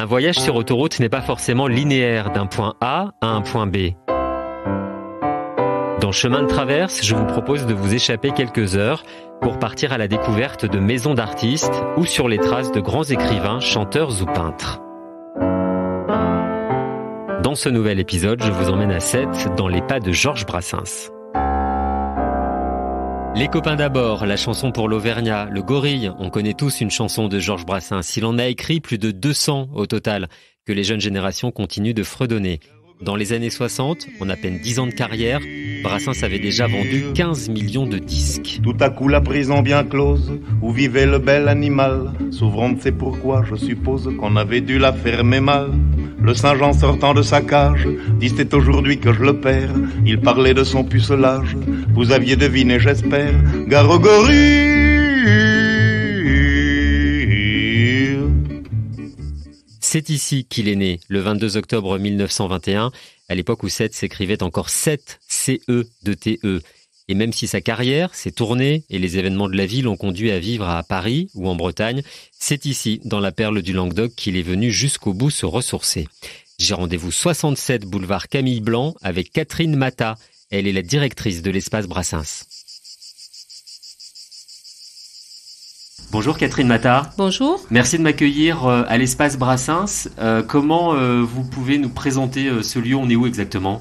Un voyage sur autoroute n'est pas forcément linéaire d'un point A à un point B. Dans Chemin de traverse, je vous propose de vous échapper quelques heures pour partir à la découverte de maisons d'artistes ou sur les traces de grands écrivains, chanteurs ou peintres. Dans ce nouvel épisode, je vous emmène à Sète, dans les pas de Georges Brassens. Les copains d'abord, la chanson pour l'Auvergnat, le gorille, on connaît tous une chanson de Georges Brassens. Il en a écrit plus de 200 au total, que les jeunes générations continuent de fredonner. Dans les années 60, en à peine 10 ans de carrière, Brassens avait déjà vendu 15 millions de disques. Tout à coup la prison bien close, où vivait le bel animal, s'ouvrant de ses pourquoi, je suppose qu'on avait dû la fermer mal. Le Saint-Jean sortant de sa cage, c'est aujourd'hui que je le perds. Il parlait de son pucelage, vous aviez deviné j'espère, Garogorie C'est ici qu'il est né, le 22 octobre 1921, à l'époque où 7 s'écrivait encore 7 CE de TE. Et même si sa carrière, ses tournées et les événements de la vie l'ont conduit à vivre à Paris ou en Bretagne, c'est ici, dans la perle du Languedoc, qu'il est venu jusqu'au bout se ressourcer. J'ai rendez-vous 67 boulevard Camille Blanc avec Catherine Mata. Elle est la directrice de l'espace Brassens. Bonjour Catherine Mata. Bonjour. Merci de m'accueillir euh, à l'espace Brassens. Euh, comment euh, vous pouvez nous présenter ce lieu? On est où exactement?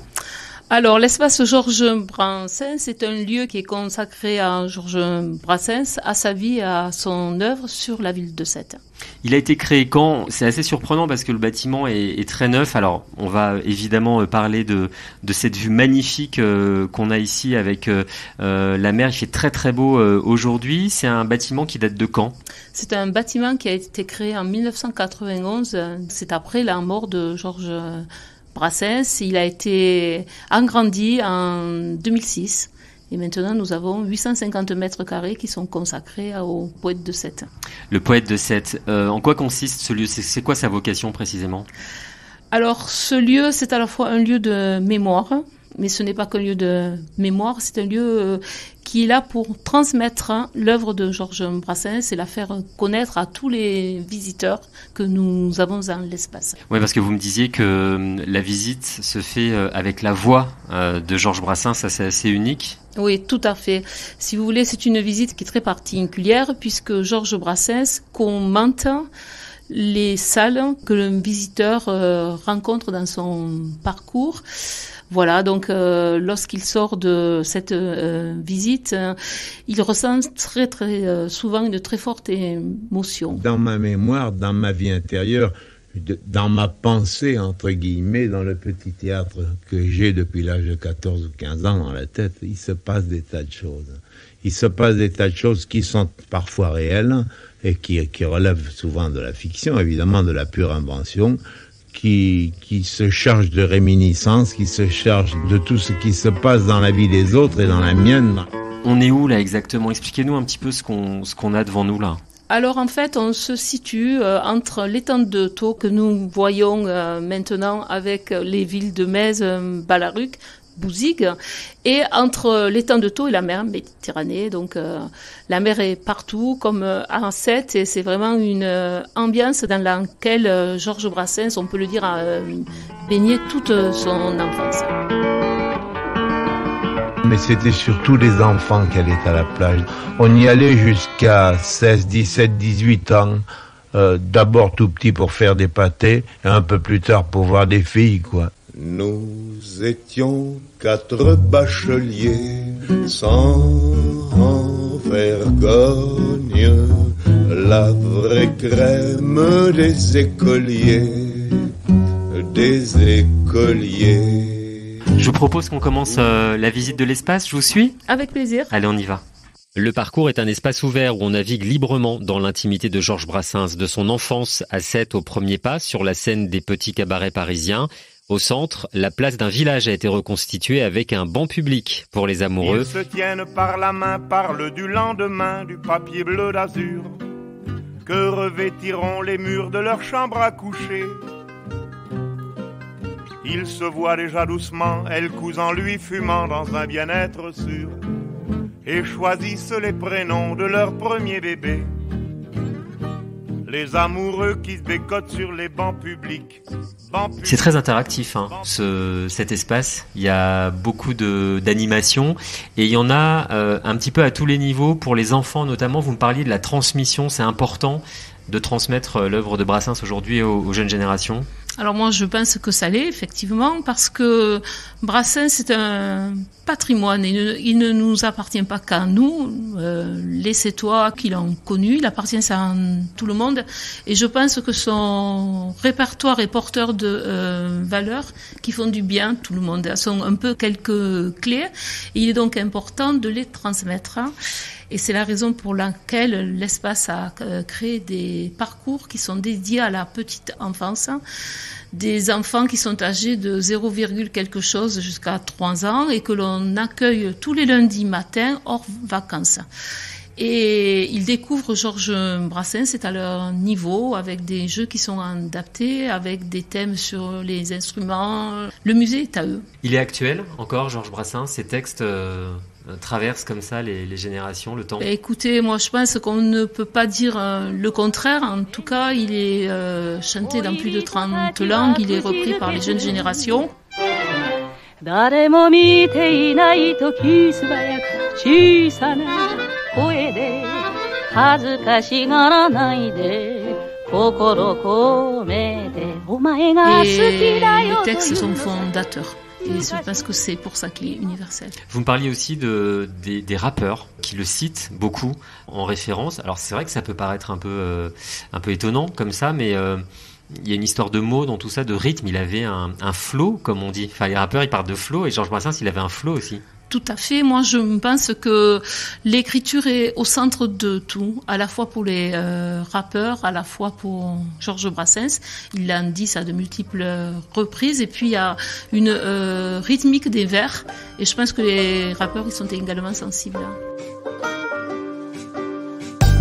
Alors, l'espace Georges Brassens, c'est un lieu qui est consacré à Georges Brassens, à sa vie et à son œuvre sur la ville de Sète. Il a été créé quand? C'est assez surprenant parce que le bâtiment est, très neuf. Alors, on va évidemment euh, parler de, de cette vue magnifique euh, qu'on a ici avec euh, la mer. Il fait très très beau aujourd'hui. C'est un bâtiment qui date de quand? C'est un bâtiment qui a été créé en 1991. C'est après la mort de Georges Brassens. Il a été agrandi en 2006. Et maintenant, nous avons 850 mètres carrés qui sont consacrés au poète de Sète. Le poète de Sète, euh, en quoi consiste ce lieu? C'est quoi sa vocation précisément? Alors, ce lieu, c'est à la fois un lieu de mémoire, mais ce n'est pas qu'un lieu de mémoire, c'est un lieu euh, qui est là pour transmettre l'œuvre de Georges Brassens et la faire connaître à tous les visiteurs que nous avons dans l'espace. Oui, parce que vous me disiez que euh, la visite se fait euh, avec la voix de Georges Brassens, ça c'est assez unique. Oui, tout à fait. Si vous voulez, c'est une visite qui est très particulière puisque Georges Brassens commente les salles que le visiteur rencontre dans son parcours. Voilà, donc euh, lorsqu'il sort de cette euh, visite, euh, il ressent très très souvent une très forte émotion. Dans ma mémoire, dans ma vie intérieure, dans ma pensée, entre guillemets, dans le petit théâtre que j'ai depuis l'âge de 14 ou 15 ans dans la tête, il se passe des tas de choses. Il se passe des tas de choses qui sont parfois réelles et qui, qui relèvent souvent de la fiction, évidemment de la pure invention, qui, qui se charge de réminiscences, qui se charge de tout ce qui se passe dans la vie des autres et dans la mienne. On est où là exactement? Expliquez-nous un petit peu ce qu'on ce qu'on a devant nous là. Alors en fait, on se situe euh, entre l'étang de Thau que nous voyons euh, maintenant avec les villes de Metz, euh, Balaruc, Bouzigues, et entre l'étang de Thau et la mer Méditerranée. Donc euh, la mer est partout, comme euh, à Sète, et c'est vraiment une euh, ambiance dans laquelle Georges Brassens, on peut le dire, a baigné toute son enfance. Mais c'était surtout les enfants qui allaient à la plage. On y allait jusqu'à 16, 17, 18 ans. D'abord tout petit pour faire des pâtés, et un peu plus tard pour voir des filles, quoi. Nous étions quatre bacheliers sans vergogne, la vraie crème des écoliers, des écoliers. Je vous propose qu'on commence euh, la visite de l'espace, je vous suis Avec plaisir. Allez, on y va. Le parcours est un espace ouvert où on navigue librement dans l'intimité de Georges Brassens, de son enfance à 7 au premier pas sur la scène des petits cabarets parisiens, au centre, la place d'un village a été reconstituée avec un banc public pour les amoureux. Ils se tiennent par la main, parlent du lendemain, du papier bleu d'azur, que revêtiront les murs de leur chambre à coucher. Ils se voient déjà doucement, elle cousant lui fumant dans un bien-être sûr, et choisissent les prénoms de leur premier bébé. Les amoureux qui se bécotent sur les bancs publics. C'est très interactif, hein, ce, cet espace. Il y a beaucoup d'animation et il y en a euh, un petit peu à tous les niveaux. Pour les enfants notamment, vous me parliez de la transmission, c'est important de transmettre euh, l'œuvre de Brassens aujourd'hui aux, jeunes générations alors moi, je pense que ça l'est, effectivement, parce que Brassens, c'est un patrimoine. Il ne, nous appartient pas qu'à nous, euh, les Sétois qui l'ont connu, il appartient à tout le monde. Et je pense que son répertoire est porteur de euh, valeurs qui font du bien tout le monde. Sont un peu quelques clés. Et il est donc important de les transmettre. Et c'est la raison pour laquelle l'espace a euh, créé des parcours qui sont dédiés à la petite enfance des enfants qui sont âgés de 0, quelque chose jusqu'à 3 ans et que l'on accueille tous les lundis matins hors vacances. Et ils découvrent Georges Brassens, c'est à leur niveau, avec des jeux qui sont adaptés, avec des thèmes sur les instruments. Le musée est à eux. Il est actuel encore, Georges Brassens, ces textes euh, traverse comme ça les, générations, le temps Écoutez, moi je pense qu'on ne peut pas dire euh, le contraire. En tout cas, il est euh, chanté dans plus de 30 langues, il est repris par les jeunes générations. Et les textes sont fondateurs. Et je pense que c'est pour ça qu'il est universel. Vous me parliez aussi de, des, rappeurs qui le citent beaucoup en référence. Alors c'est vrai que ça peut paraître un peu, euh, un peu étonnant comme ça, mais euh, il y a une histoire de mots dans tout ça, de rythme. Il avait un, un flow, comme on dit. Enfin, les rappeurs, ils parlent de flow, et Georges Brassens, il avait un flow aussi. Tout à fait. Moi, je pense que l'écriture est au centre de tout, à la fois pour les euh, rappeurs, à la fois pour Georges Brassens. Il l'a dit ça de multiples reprises. Et puis, il y a une euh, rythmique des vers. Et je pense que les rappeurs, ils sont également sensibles.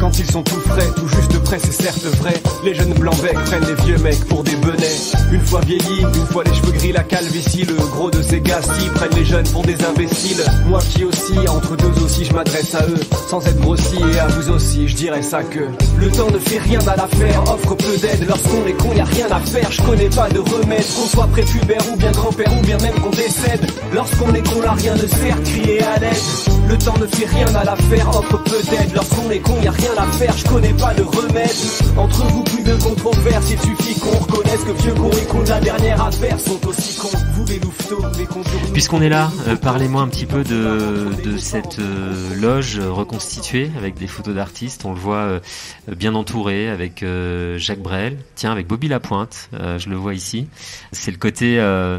Quand ils sont tout frais, tout juste prêts, c'est certes vrai. Les jeunes blancs becs prennent les vieux mecs pour des benets. Une fois vieillis, une fois les cheveux gris, la calvitie, le gros de ces gars-ci prennent les jeunes pour des imbéciles. Moi qui aussi, entre deux aussi, je m'adresse à eux. Sans être grossi et à vous aussi, je dirais ça que le temps ne fait rien à l'affaire, offre peu d'aide. Lorsqu'on est con, y a rien à faire, je connais pas de remède. Qu'on soit prépubère ou bien grand-père ou bien même qu'on décède. Lorsqu'on est con, là rien ne sert, crier à l'aide. Le temps ne fait rien à l'affaire, offre peu d'aide. Lorsqu'on est con, y a je connais pas de remède. Entre vous, plus de controverses, il suffit qu'on reconnaisse que vieux con et con de la dernière affaire sont aussi cons. Vous les louveteaux, les Puisqu'on est là, euh, parlez-moi un petit peu de, de cette euh, loge reconstituée avec des photos d'artistes. On le voit euh, bien entouré avec Jacques Brel, tiens, avec Bobby Lapointe, je le vois ici. C'est le côté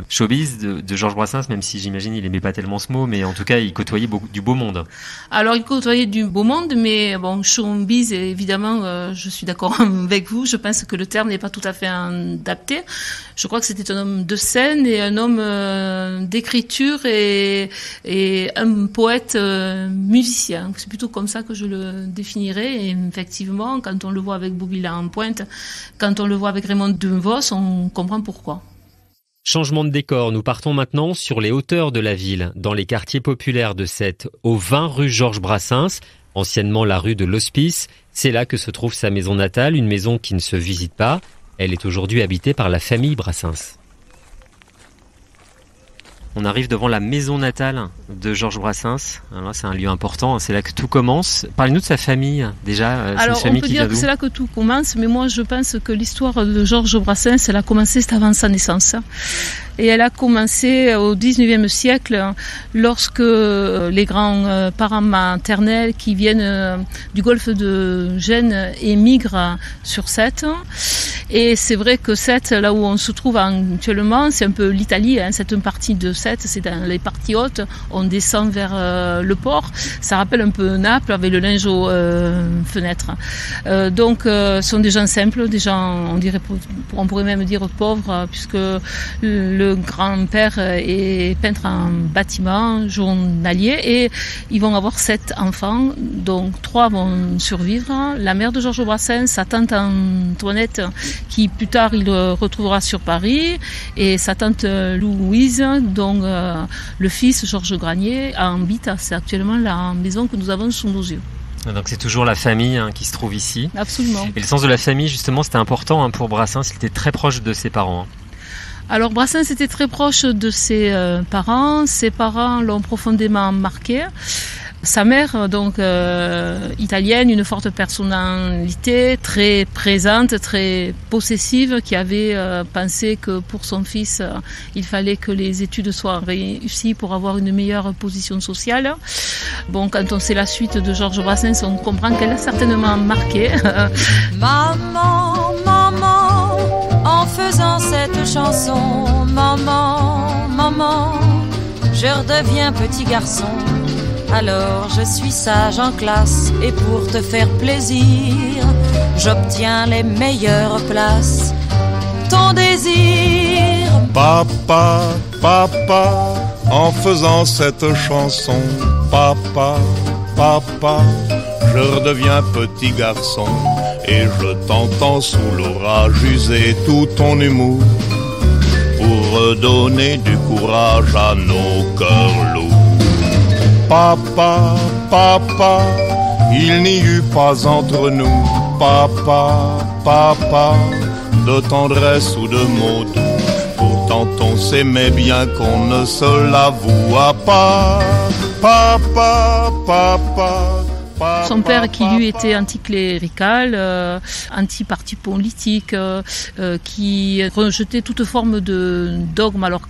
showbiz de, de Georges Brassens, même si j'imagine il aimait pas tellement ce mot, mais en tout cas il côtoyait beaucoup, du beau monde. Alors il côtoyait du beau monde, mais bon, showbiz, évidemment, je suis d'accord avec vous. Je pense que le terme n'est pas tout à fait adapté. Je crois que c'était un homme de scène et un homme d'écriture et, et, un poète euh, musicien. C'est plutôt comme ça que je le définirais. Et effectivement, quand on le voit avec Boubila en pointe, quand on le voit avec Raymond Devos, on comprend pourquoi. Changement de décor, nous partons maintenant sur les hauteurs de la ville, dans les quartiers populaires de cette au 20 rue Georges Brassens, anciennement la rue de l'Hospice. C'est là que se trouve sa maison natale, une maison qui ne se visite pas. Elle est aujourd'hui habitée par la famille Brassens. On arrive devant la maison natale de Georges Brassens. c'est un lieu important, c'est là que tout commence. Parlez-nous de sa famille déjà. Euh, Alors, on peut dire que c'est là que tout commence, mais moi je pense que l'histoire de Georges Brassens, elle a commencé avant sa naissance. Et elle a commencé au 19e siècle lorsque euh, les grands-parents euh, maternels qui viennent du golfe de Gênes émigrent sur Sète. Et c'est vrai que Sète, là où on se trouve actuellement, c'est un peu l'Italie, hein, c'est une partie de c'est dans les parties hautes, on descend vers euh, le port. Ça rappelle un peu Naples avec le linge aux euh, fenêtres. Euh, donc, ce sont des gens simples, des gens, on dirait, on pourrait même dire pauvres, puisque le grand-père est peintre en bâtiment, journalier, et ils vont avoir sept enfants, donc trois vont survivre. La mère de Georges Brassens, sa tante Antoinette, qui plus tard il retrouvera sur Paris, et sa tante Louise, dont euh, le fils Georges Granier habite, c'est actuellement la maison que nous avons sous nos yeux. Donc c'est toujours la famille hein, qui se trouve ici. Absolument. Et le sens de la famille, justement, c'était important hein, pour Brassens. Il était très proche de ses parents. Hein. Alors Brassens était très proche de ses euh, parents. Ses parents l'ont profondément marqué. Sa mère, donc euh, italienne, une forte personnalité, très présente, très possessive, qui avait euh, pensé que pour son fils, il fallait que les études soient réussies pour avoir une meilleure position sociale. Bon, quand on sait la suite de Georges Brassens, on comprend qu'elle a certainement marqué. maman, cette chanson, maman, maman, je redeviens petit garçon. Alors je suis sage en classe et pour te faire plaisir, j'obtiens les meilleures places. Ton désir. Papa, papa, en faisant cette chanson, papa, papa, je redeviens petit garçon et je t'entends sous l'orage user tout ton humour pour redonner du courage à nos cœurs lourds. Papa, papa, il n'y eut pas entre nous, papa, papa, de tendresse ou de mots doux. Pourtant on s'aimait bien qu'on ne se l'avoua pas. Papa, papa, son père qui lui était anticlérical, euh, anti-parti politique, euh, euh, qui rejetait toute forme de dogme. Alors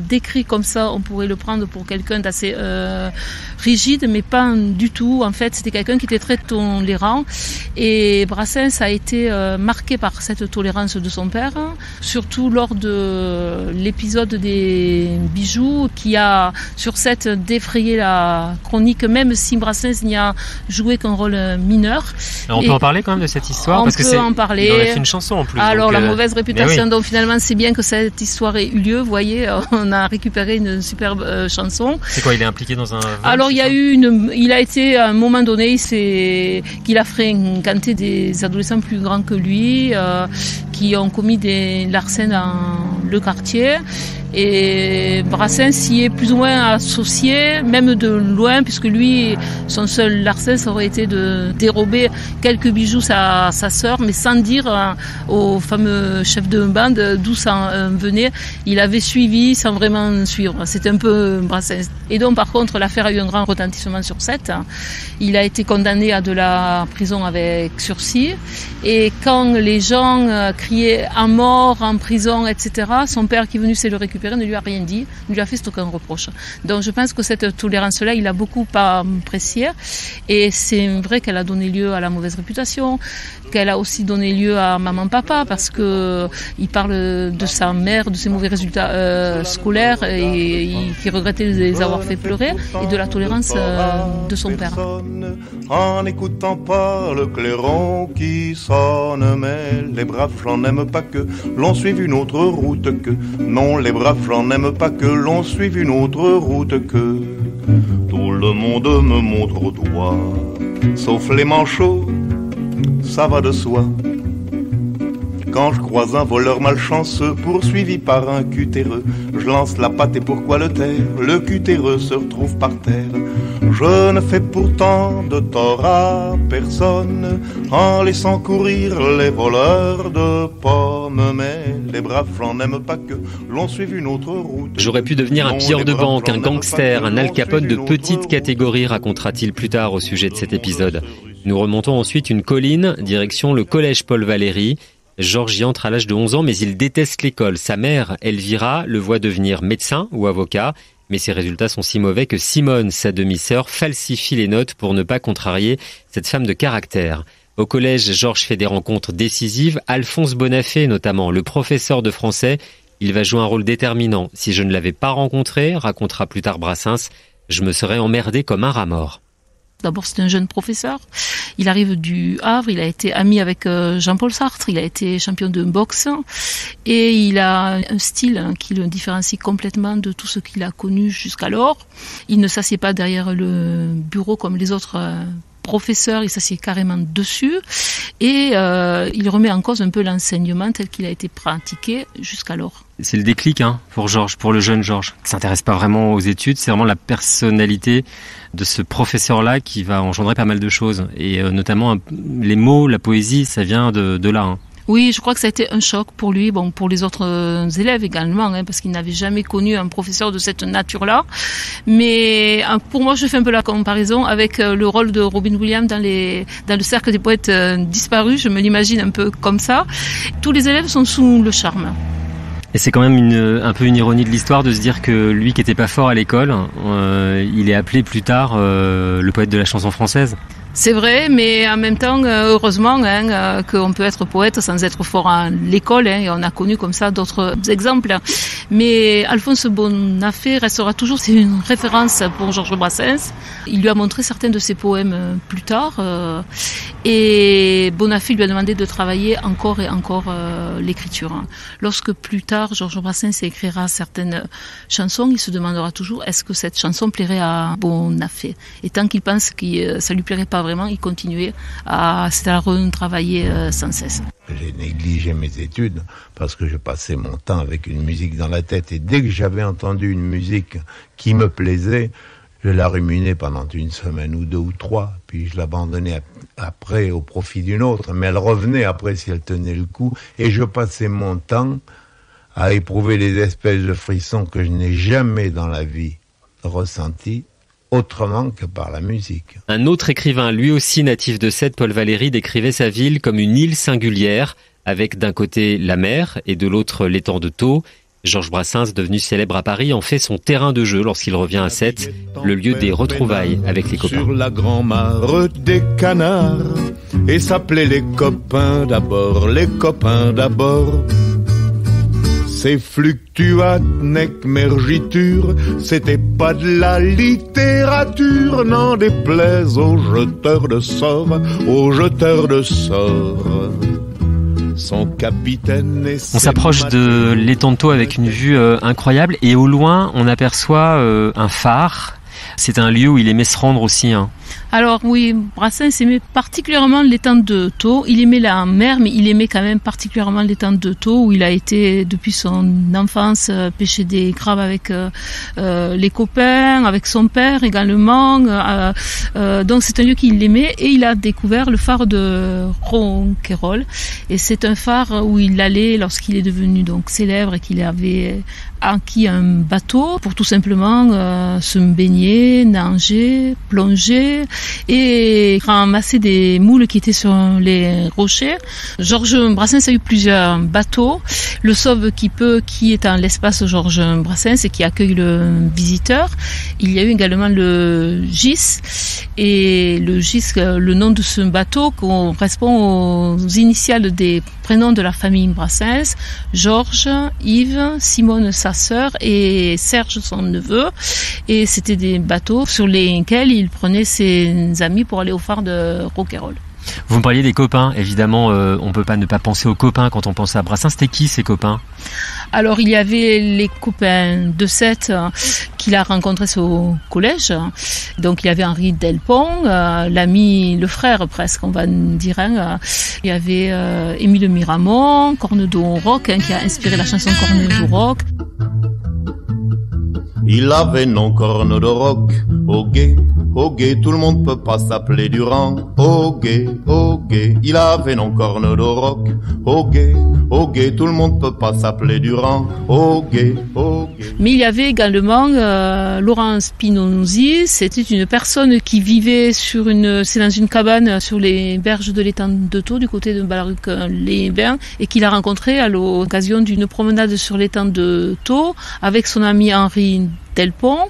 décrit comme ça, on pourrait le prendre pour quelqu'un d'assez rigide, mais pas du tout. En fait, c'était quelqu'un qui était très tolérant. Et Brassens a été marqué par cette tolérance de son père, surtout lors de l'épisode des bijoux qui a sur cette défrayé la chronique, même si Brassens n'y a joué qu'un rôle euh, mineur. on peut en parler quand même de cette histoire on parce peut que en parler. Il en a fait une chanson en plus. Alors la euh, mauvaise réputation. Donc finalement c'est bien que cette histoire ait eu lieu. Vous voyez, on a récupéré une superbe euh, chanson. C'est quoi Il est impliqué dans un. Alors il y a eu une. Il a été à un moment donné, qu'il a fréquenté des adolescents plus grands que lui, qui ont commis des larcènes dans le quartier. Et Brassens s'y est plus ou moins associé, même de loin, puisque lui, son seul larcin, ça aurait été de dérober quelques bijoux à sa sœur, mais sans dire euh, au fameux chef de bande d'où ça euh, venait. Il avait suivi sans vraiment suivre. C'était un peu Brassens. Et donc, par contre, l'affaire a eu un grand retentissement sur cette. Il a été condamné à de la prison avec sursis. Et quand les gens euh, criaient à mort, en prison, etc., son père qui est venu, c'est le récupérer ne lui a rien dit, ne lui a fait aucun reproche. Donc je pense que cette tolérance-là, il a beaucoup apprécié. Et c'est vrai qu'elle a donné lieu à la mauvaise réputation, qu'elle a aussi donné lieu à maman-papa, parce que il parle de sa mère, de ses mauvais résultats euh, scolaires, et, qui regrettait de les avoir fait pleurer, et de la tolérance euh, de son père. En n'écoutant pas le clairon qui sonne, mais les braves pas que l'on suive une autre route que non les braves j'en n'aime pas que l'on suive une autre route que tout le monde me montre au doigt, sauf les manchots, ça va de soi. Quand je croise un voleur malchanceux poursuivi par un cutéreux, je lance la patte et pourquoi le taire? Le cutéreux se retrouve par terre. Je ne fais pourtant de tort à personne en laissant courir les voleurs de pommes, mais les braves j'en aime pas que l'on suive une autre route. J'aurais pu devenir un pilleur de banque, un gangster, un Al Capone de petite catégorie, racontera-t-il plus tard au sujet de cet épisode. Nous remontons ensuite une colline, direction le collège Paul Valéry. Georges y entre à l'âge de 11 ans, mais il déteste l'école. Sa mère, Elvira, le voit devenir médecin ou avocat, mais ses résultats sont si mauvais que Simone, sa demi-sœur, falsifie les notes pour ne pas contrarier cette femme de caractère. Au collège, Georges fait des rencontres décisives, Alphonse Bonafé notamment, le professeur de français. Il va jouer un rôle déterminant. Si je ne l'avais pas rencontré, racontera plus tard Brassens, je me serais emmerdé comme un rat mort. D'abord, c'est un jeune professeur. Il arrive du Havre. Il a été ami avec euh, Jean-Paul Sartre. Il a été champion de boxe. Et il a un style hein, qui le différencie complètement de tout ce qu'il a connu jusqu'alors. Il ne s'assied pas derrière le bureau comme les autres euh, professeur, il s'assied carrément dessus et euh, il remet en cause un peu l'enseignement tel qu'il a été pratiqué jusqu'alors. C'est le déclic hein, pour Georges, pour le jeune Georges, qui s'intéresse pas vraiment aux études, c'est vraiment la personnalité de ce professeur-là qui va engendrer pas mal de choses. Et euh, notamment les mots, la poésie, ça vient de, là. Hein. Oui, je crois que ça a été un choc pour lui, bon, pour les autres euh, élèves également, hein, parce qu'il n'avait jamais connu un professeur de cette nature-là. Mais euh, pour moi, je fais un peu la comparaison avec euh, le rôle de Robin Williams dans, le cercle des poètes disparus. Je me l'imagine un peu comme ça. Tous les élèves sont sous le charme. Et c'est quand même une, un peu une ironie de l'histoire de se dire que lui qui était pas fort à l'école, il est appelé plus tard le poète de la chanson française. C'est vrai, mais en même temps, euh, heureusement hein, euh, qu'on peut être poète sans être fort à l'école, hein, et on a connu comme ça d'autres exemples. Mais Alphonse Bonafé restera toujours une référence pour Georges Brassens. Il lui a montré certains de ses poèmes euh, plus tard, et Bonafé lui a demandé de travailler encore et encore l'écriture. Lorsque plus tard Georges Brassens écrira certaines chansons, il se demandera toujours est-ce que cette chanson plairait à Bonafé? Et tant qu'il pense que ça lui plairait pas vraiment, il continuait à se retravailler euh, sans cesse. J'ai négligé mes études parce que je passais mon temps avec une musique dans la tête et dès que j'avais entendu une musique qui me plaisait, je la ruminais pendant une semaine ou deux ou trois, puis je l'abandonnais après au profit d'une autre, mais elle revenait après si elle tenait le coup, et je passais mon temps à éprouver les espèces de frissons que je n'ai jamais dans la vie ressentis autrement que par la musique. Un autre écrivain, lui aussi natif de Sète, Paul Valéry, décrivait sa ville comme une île singulière, avec d'un côté la mer et de l'autre l'étang de Thau. Georges Brassens, devenu célèbre à Paris, en fait son terrain de jeu lorsqu'il revient à Sète, le lieu des retrouvailles avec les copains. Sur la grand-mare des canards, et s'appelait les copains d'abord, les copains d'abord. Ces fluctuates mergiture, c'était pas de la littérature, n'en déplaise aux jeteurs de sorts, aux jeteurs de sorts. Son capitaine et On s'approche de l'étang avec une vue euh, incroyable et au loin on aperçoit euh, un phare. C'est un lieu où il aimait se rendre aussi. Hein. Alors oui, Brassens aimait particulièrement l'étang de Thau. Il aimait la mer, mais il aimait quand même particulièrement l'étang de Thau, où il a été depuis son enfance euh, pêcher des crabes avec euh, euh, les copains, avec son père également. donc c'est un lieu qu'il aimait et il a découvert le phare de Ronquerolles. Et c'est un phare où il allait lorsqu'il est devenu donc célèbre et qu'il avait acquis un bateau pour tout simplement se baigner, nager, plonger et ramasser des moules qui étaient sur les rochers. Georges Brassens a eu plusieurs bateaux. Le Sauve qui peut, qui est en l'espace Georges Brassens et qui accueille le visiteur. Il y a eu également le GIS et le GIS, le nom de ce bateau correspond aux initiales des prénoms de la famille Brassens, Georges, Yves, Simone sa sœur et Serge son neveu. Et c'était des bateaux sur lesquels il prenait ses amis pour aller au phare de Roquerolles. Vous me parliez des copains, évidemment, euh, on peut pas ne pas penser aux copains quand on pense à Brassens. C'était qui ces copains? Alors il y avait les copains de Sète euh, qu'il a rencontrés au collège. Donc il y avait Henri Delpont, euh, l'ami, le frère presque, on va dire. Hein. Il y avait Émile Miramont, Cornedo Rock, hein, qui a inspiré la chanson Cornedo Rock. Il avait non corne de roc, au guet, au guet, tout le monde peut pas s'appeler Durand. Au guet, au guet, il avait non corne de roc, au guet, au guet, tout le monde peut pas s'appeler Durand. Au guet, au guet. Mais il y avait également euh, Laurent Spinozzi, c'était une personne qui vivait sur une, c'est dans une cabane sur les berges de l'étang de Thau, du côté de Balaruc-les-Bains, et qu'il a rencontré à l'occasion d'une promenade sur l'étang de Thau avec son ami Henri Delpont.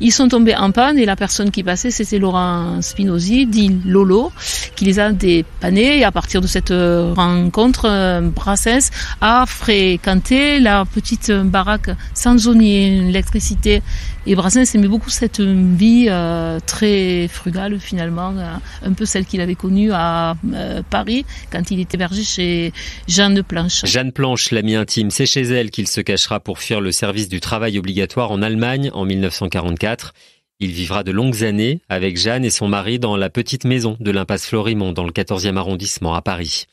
Ils sont tombés en panne et la personne qui passait, c'était Laurent Spinozzi, dit Lolo, qui les a dépannés. Et à partir de cette rencontre, euh, Brassens a fréquenté la petite baraque sans zone électricité. Et Brassens aimait beaucoup cette vie euh, très frugale finalement, euh, un peu celle qu'il avait connue à Paris quand il était hébergé chez Jeanne Planche. Jeanne Planche, l'amie intime, c'est chez elle qu'il se cachera pour fuir le service du travail obligatoire en Allemagne en 1944. Il vivra de longues années avec Jeanne et son mari dans la petite maison de l'impasse Florimont dans le 14e arrondissement à Paris.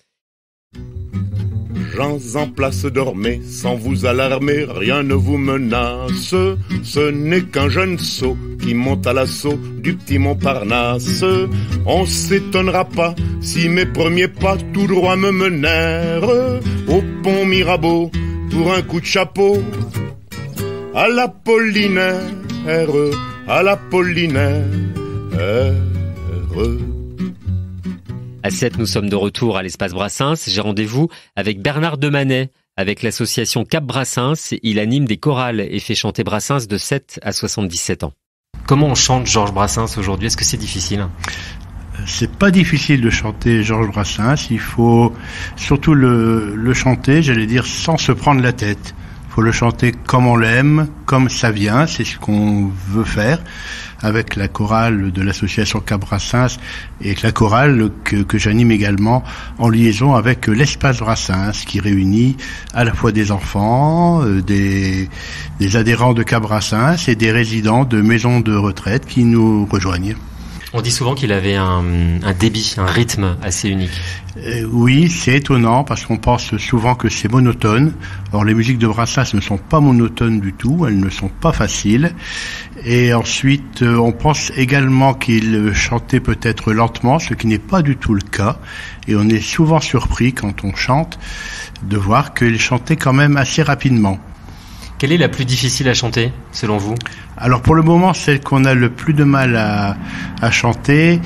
En place, dormez sans vous alarmer, rien ne vous menace. Ce n'est qu'un jeune sot qui monte à l'assaut du petit Montparnasse. On s'étonnera pas si mes premiers pas tout droit me menèrent au pont Mirabeau pour un coup de chapeau à l'Apollinaire, à l'Apollinaire. À 7, nous sommes de retour à l'espace Brassens. J'ai rendez-vous avec Bernard Demanet, avec l'association Cap Brassens. Il anime des chorales et fait chanter Brassens de 7 à 77 ans. Comment on chante Georges Brassens aujourd'hui? Est-ce que c'est difficile? C'est pas difficile de chanter Georges Brassens. Il faut surtout le, le chanter, j'allais dire, sans se prendre la tête. Il faut le chanter comme on l'aime, comme ça vient. C'est ce qu'on veut faire avec la chorale de l'association Cabrassens et la chorale que, j'anime également en liaison avec l'espace Brassens qui réunit à la fois des enfants, euh, des, des adhérents de Cabrassens et des résidents de maisons de retraite qui nous rejoignent. On dit souvent qu'il avait un, débit, un rythme assez unique. Euh, oui, c'est étonnant parce qu'on pense souvent que c'est monotone. Or, les musiques de Brassens ne sont pas monotones du tout, elles ne sont pas faciles. Et ensuite, euh, on pense également qu'il chantait peut-être lentement, ce qui n'est pas du tout le cas. Et on est souvent surpris quand on chante de voir qu'il chantait quand même assez rapidement. Quelle est la plus difficile à chanter, selon vous? Alors pour le moment, celle qu'on a le plus de mal à, à chanter,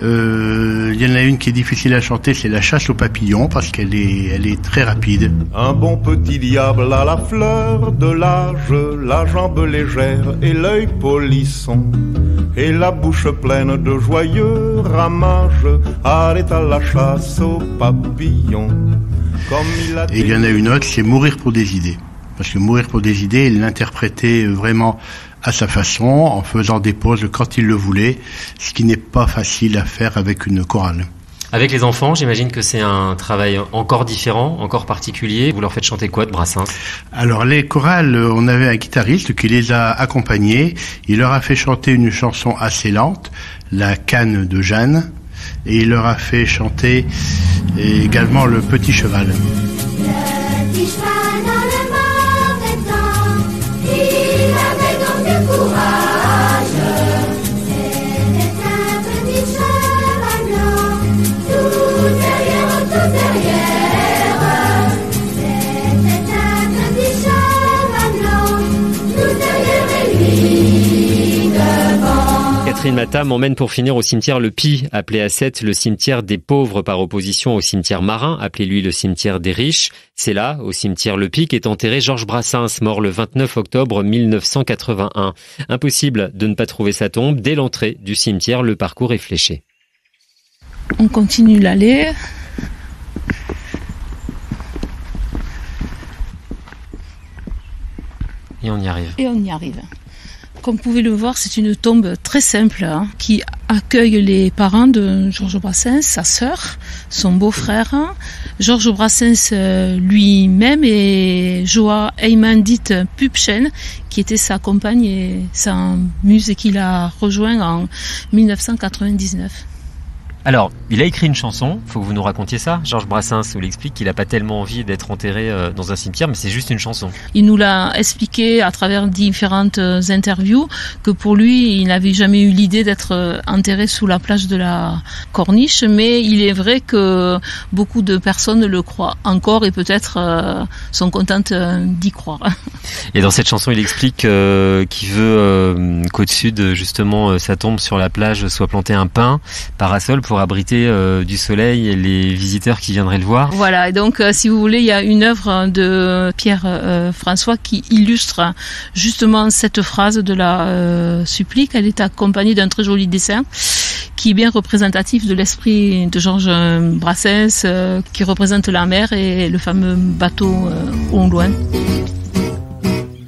euh, il y en a une qui est difficile à chanter, c'est la chasse aux papillons, parce qu'elle est, elle est très rapide. Un bon petit diable à la fleur de l'âge, la jambe légère et l'œil polisson, et la bouche pleine de joyeux ramages, arrête à la chasse aux papillons. Comme il a et il y en a une autre, c'est mourir pour des idées parce que Mourir pour des idées, il l'interprétait vraiment à sa façon, en faisant des pauses quand il le voulait, ce qui n'est pas facile à faire avec une chorale. Avec les enfants, j'imagine que c'est un travail encore différent, encore particulier. Vous leur faites chanter quoi de Brassens? Alors les chorales, on avait un guitariste qui les a accompagnés. Il leur a fait chanter une chanson assez lente, La canne de Jeanne, et il leur a fait chanter également Le petit cheval. Catherine Mata m'emmène pour finir au cimetière Le Pi, appelé à 7 le cimetière des pauvres par opposition au cimetière marin, appelé lui le cimetière des riches. C'est là, au cimetière Le Pi, qu'est enterré Georges Brassens, mort le 29 octobre 1981. Impossible de ne pas trouver sa tombe. Dès l'entrée du cimetière, le parcours est fléché. On continue l'allée. Et on y arrive. Et on y arrive. Comme vous pouvez le voir, c'est une tombe très simple hein, qui accueille les parents de Georges Brassens, sa sœur, son beau-frère, Georges Brassens euh, lui-même et Joa Eymandit Pupchen, qui était sa compagne et sa muse et qu'il a rejoint en 1999. Alors, il a écrit une chanson, faut que vous nous racontiez ça. Georges Brassens vous l'explique qu'il n'a pas tellement envie d'être enterré euh, dans un cimetière, mais c'est juste une chanson. Il nous l'a expliqué à travers différentes euh, interviews que pour lui, il n'avait jamais eu l'idée d'être euh, enterré sous la plage de la Corniche, mais il est vrai que beaucoup de personnes le croient encore et peut-être sont contentes d'y croire. Et dans cette chanson, il explique qu'il veut qu'au-dessus de justement sa tombe sur la plage soit planté un pin, parasol pour abriter euh, du soleil les visiteurs qui viendraient le voir. Voilà, et donc euh, si vous voulez, il y a une œuvre de Pierre euh, François qui illustre justement cette phrase de la supplique. Elle est accompagnée d'un très joli dessin qui est bien représentatif de l'esprit de Georges Brassens, qui représente la mer et le fameux bateau au loin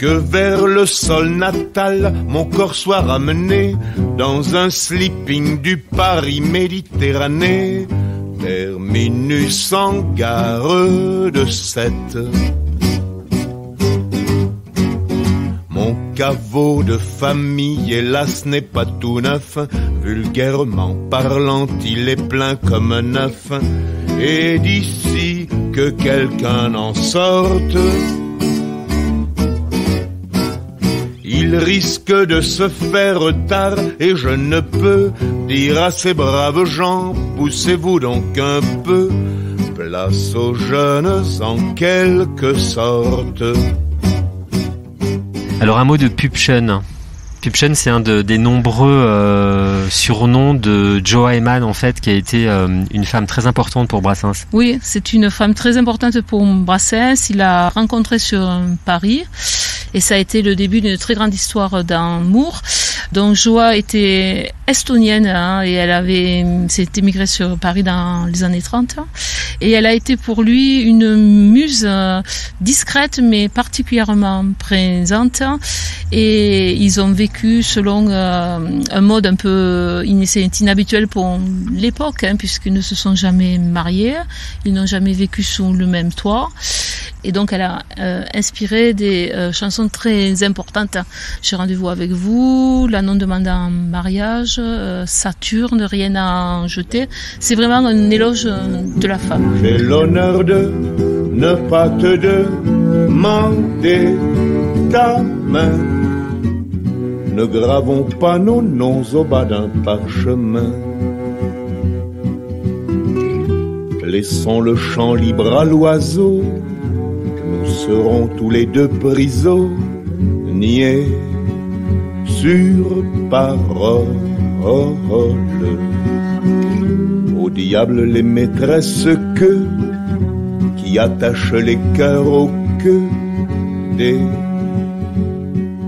que vers le sol natal mon corps soit ramené dans un sleeping du Paris Méditerranée, terminus en gare de Sète. Mon caveau de famille, hélas n'est pas tout neuf. Vulgairement parlant, il est plein comme un œuf. Et d'ici que quelqu'un en sorte, il risque de se faire tard et je ne peux dire à ces braves gens, poussez-vous donc un peu, place aux jeunes en quelque sorte. Alors un mot de Pupchen. Pupchen, c'est un de, des nombreux euh, surnoms de Joa Eman, en fait, qui a été euh, une femme très importante pour Brassens. Oui, c'est une femme très importante pour Brassens. Il l'a rencontrée sur Paris et ça a été le début d'une très grande histoire d'amour. Donc Joa était estonienne hein, et elle avait s'est émigrée sur Paris dans les années 30 et elle a été pour lui une muse euh, discrète mais particulièrement présente. Et ils ont vécu selon euh, un mode un peu inhabituel pour l'époque hein, puisqu'ils ne se sont jamais mariés, ils n'ont jamais vécu sous le même toit. Et donc elle a euh, inspiré des chansons très importantes. J'ai rendez-vous avec vous, La non demandant en mariage, euh, Saturne, Rien à en jeter. C'est vraiment un éloge de la femme. J'ai l'honneur de ne pas te demander ta main. Ne gravons pas nos noms au bas d'un parchemin. Laissons le champ libre à l'oiseau serons tous les deux prisonniers sur parole. Au diable les maîtresses que qui attachent les cœurs au queue des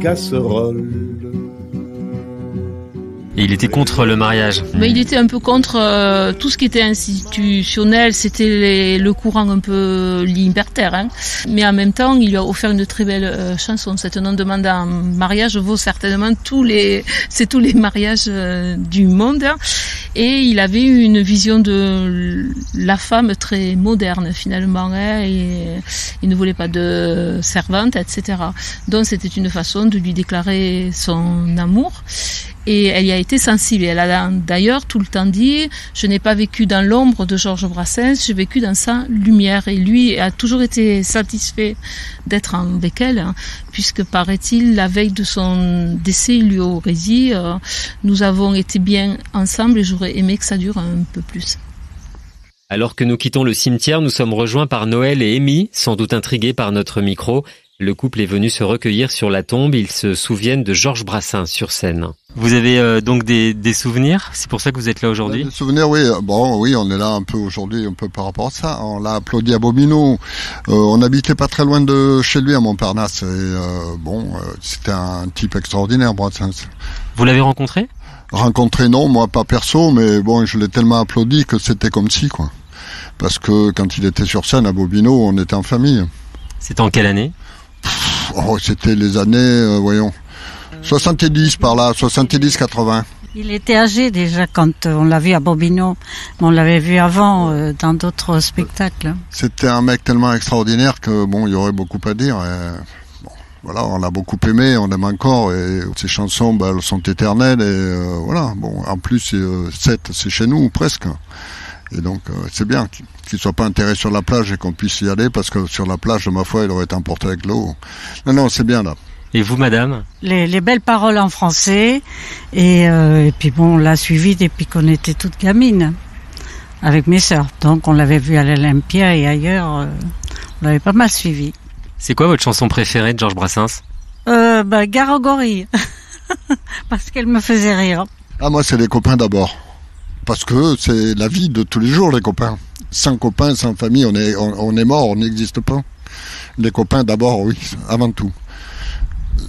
casseroles. Et il était contre le mariage. Mais il était un peu contre euh, tout ce qui était institutionnel. C'était le courant un peu libertaire. Hein. Mais en même temps, il lui a offert une très belle euh, chanson. Cette non demande en mariage vaut certainement tous les, c'est tous les mariages euh, du monde. Et il avait une vision de la femme très moderne finalement. Hein, il ne voulait pas de servante, etc. Donc c'était une façon de lui déclarer son amour et elle y a été sensible. Elle a d'ailleurs tout le temps dit Je n'ai pas vécu dans l'ombre de Georges Brassens, j'ai vécu dans sa lumière. Et lui a toujours été satisfait d'être avec elle, hein, puisque paraît-il, la veille de son décès, il lui aurait dit euh, Nous avons été bien ensemble et j'aurais aimé que ça dure un peu plus. Alors que nous quittons le cimetière, nous sommes rejoints par Noël et Amy, sans doute intrigués par notre micro. Le couple est venu se recueillir sur la tombe. Ils se souviennent de Georges Brassens sur scène. Vous avez euh, donc des, souvenirs? C'est pour ça que vous êtes là aujourd'hui? Des souvenirs, oui. Bon, oui, on est là un peu aujourd'hui, un peu par rapport à ça. On l'a applaudi à Bobino. Euh, on habitait pas très loin de chez lui à Montparnasse. Et euh, bon, c'était un type extraordinaire, Brassens. Vous l'avez rencontré? Rencontré, non, moi pas perso, mais bon, je l'ai tellement applaudi que c'était comme si, quoi. Parce que quand il était sur scène à Bobino, on était en famille. C'était en quelle année? Oh, c'était les années, euh, voyons, 70 par là, 70-80. Il était âgé déjà quand euh, on l'a vu à Bobino, mais on l'avait vu avant euh, dans d'autres spectacles. C'était un mec tellement extraordinaire que bon, il y aurait beaucoup à dire. voilà, on l'a beaucoup aimé, on l'aime encore et ses chansons, bah, elles sont éternelles et voilà. Bon, en plus, 7, c'est chez nous presque. Et donc, c'est bien qu'il soit pas intéressé sur la plage et qu'on puisse y aller parce que sur la plage, ma foi, il aurait été emporté avec l'eau. Non, non, c'est bien là. Et vous, madame les, belles paroles en français. Et, euh, et puis bon, on l'a suivi depuis qu'on était toutes gamines avec mes sœurs. Donc on l'avait vu à l'Olympia et ailleurs, euh, on l'avait pas mal suivi. C'est quoi votre chanson préférée de Georges Brassens euh, bah, Garogori. parce qu'elle me faisait rire. Ah, moi, c'est les copains d'abord. Parce que c'est la vie de tous les jours, les copains sans copains, sans famille, on est, on, est mort, on n'existe pas. Les copains d'abord, oui, avant tout.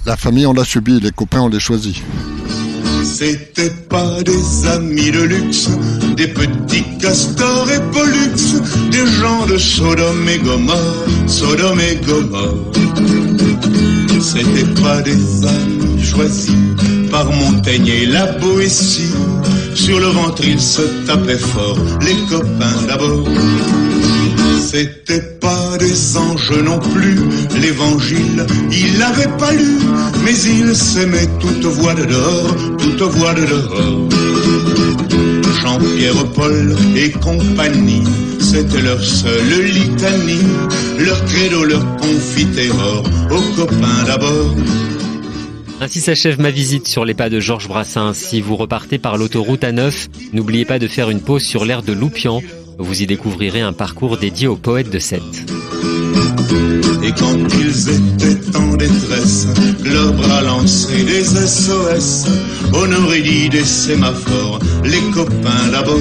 La famille, on l'a subi, les copains, on les choisit. C'était pas des amis de luxe, des petits castors et pollux, des gens de Sodome et Gomorre, Sodome et Gomorre. C'était pas des amis choisis par Montaigne et la Boétie, sur le ventre, ils se tapaient fort, les copains d'abord. C'était pas des anges non plus, l'évangile, il l'avait pas lu, mais il s'aimait toute voix de dehors, toute voix de dehors. Jean-Pierre Paul et compagnie, c'était leur seule litanie, leur credo, leur confiterore, aux copains d'abord. Ainsi s'achève ma visite sur les pas de Georges Brassens. Si vous repartez par l'autoroute A9, n'oubliez pas de faire une pause sur l'aire de Loupian. Vous y découvrirez un parcours dédié aux poètes de Sète. Et quand ils étaient en détresse, leurs bras lançaient des SOS, on aurait dit des sémaphores, les copains d'abord